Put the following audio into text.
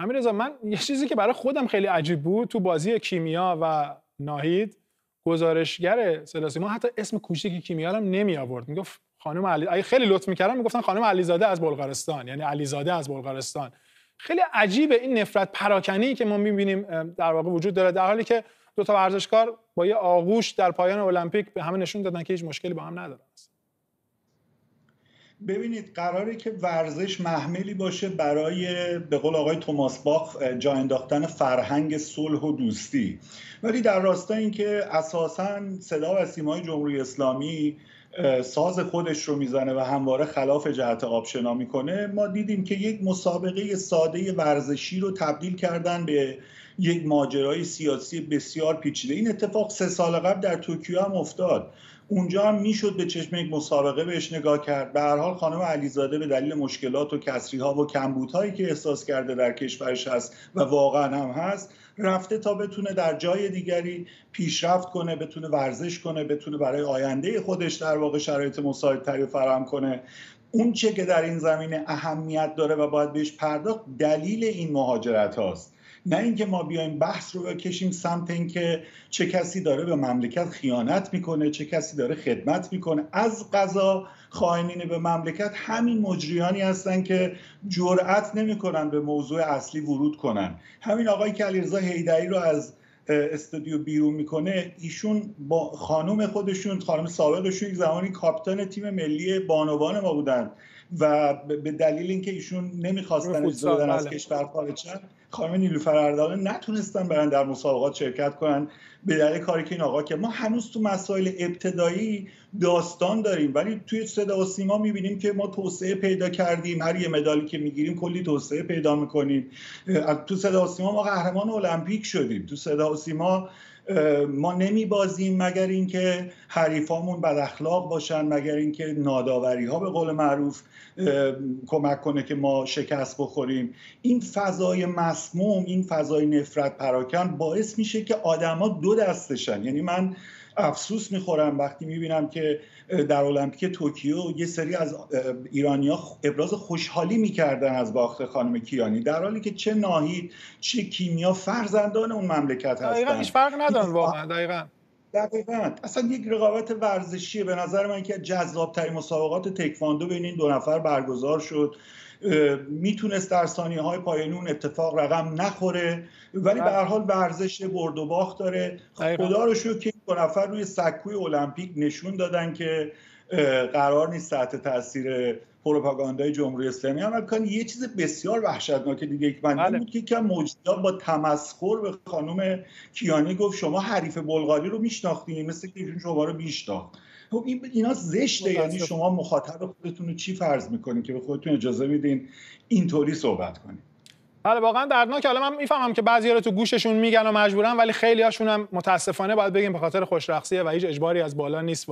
امیر رضا من یه چیزی که برای خودم خیلی عجیب بود تو بازی کیمیا و ناهید گزارشگر ما حتی اسم کوچیک کیمیا هم نمی آورد می‌گفت خانم علی اگه خیلی لطف می‌کردم می‌گفتن خانم علیزاده از بلغارستان یعنی علیزاده از بلغارستان. خیلی عجیبه این نفرت پراکنی که ما می‌بینیم در واقع وجود داره در حالی که دو تا ورزشکار با یه آغوش در پایان المپیک به همه نشون دادن که هیچ مشکلی با هم ندارن. ببینید قراره که ورزش محملی باشه برای به قول آقای توماس باخ جا انداختن فرهنگ صلح و دوستی. ولی در راستای اینکه اساسا صدا و سیمای جمهوری اسلامی ساز خودش رو می‌زنه و همواره خلاف جهت آبشنا می‌کنه ما دیدیم که یک مسابقه ساده ورزشی رو تبدیل کردن به یک ماجرای سیاسی بسیار پیچیده. این اتفاق سه سال قبل در توکیو هم افتاد. اونجا هم می‌شد به چشم یک مسابقه بهش نگاه کرد. به هر حال خانم علیزاده به دلیل مشکلات و کسری ها و کمبودهایی که احساس کرده در کشورش هست و واقعا هم هست رفته تا بتونه در جای دیگری پیشرفت کنه بتونه ورزش کنه بتونه برای آینده خودش در واقع شرایط مساعدتری فراهم کنه. اون چه که در این زمینه اهمیت داره و باید بهش پرداخت دلیل این مهاجرت هاست. نه اینکه ما بیایم بحث رو بکشیم سمت اینکه چه کسی داره به مملکت خیانت می‌کنه چه کسی داره خدمت می‌کنه از قضا خائنین به مملکت همین مجریانی هستن که جرأت نمی‌کنن به موضوع اصلی ورود کنن همین آقای که علیرضا حیدری رو از استودیو بیرون می‌کنه ایشون با خانم خودشون خانم سابقشون یک زمانی کاپیتان تیم ملی بانوان ما بودن و به دلیل اینکه ایشون نمی‌خواستن اجازه از بله. کشور خارج خانم نیلوفر اردلان نتونستن برن در مسابقات شرکت کنن. به دلیل کاری که این آقا که ما هنوز تو مسائل ابتدایی داستان داریم ولی توی صدا و سیما می‌بینیم که ما توسعه پیدا کردیم. هر یه مدالی که می‌گیریم کلی توسعه پیدا می‌کنیم. تو صدا و سیما ما قهرمان المپیک شدیم. تو صدا و سیما ما نمی بازیم مگر اینکه حریفامون بد اخلاق باشن مگر اینکه ناداوری ها به قول معروف کمک کنه که ما شکست بخوریم. این فضای مسموم این فضای نفرت پراکن باعث میشه که آدما دو دستشن. یعنی من افسوس می‌خورم وقتی می‌بینم که در المپیک توکیو یه سری از ایرانیا ابراز خوشحالی می‌کردن از باخت خانم کیانی. در حالی که چه ناهید چه کیمیا فرزندان اون مملکت هستن. دقیقا هیچ فرق ندارن واقعا دقیقا. دقیقا. اصلا یک رقابت ورزشیه به نظر من که جذابترین مسابقات تکواندو بین این دو نفر برگزار شد. می‌تونست در ثانیه های پایانی اون اتفاق رقم نخوره ولی به هر حال ورزش برد و باخت داره. خدا رو شکر که دو نفر روی سکوی المپیک نشون دادن که قرار نیست تحت تاثیر پروپاگاندای جمهوری اسلامی هم کن یه چیز بسیار وحشتناک دیگه یک بله. بود که کم موجودا با تمسخر به خانم کیانی گفت شما حریف بلغاری رو میشناختین مثل که ایشون شما رو میشناخت. خب این اینا زشته یعنی شما مخاطب خودتون رو چی فرض می‌کنین که به خودتون اجازه میدین اینطوری صحبت کنین؟ بله واقعا دردناک. حالا من می‌فهمم که بعضی رو تو گوششون میگن و مجبورن ولی خیلی هاشون هم متاسفانه باید بگیم به خاطر خوشرخصیه و هیچ اجباری از بالا نیست.